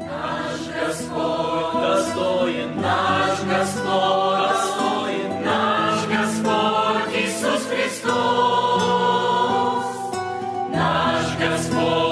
Наш Господь достоин, наш Господь достоин, наш Господь Иисус Христос, наш Господь.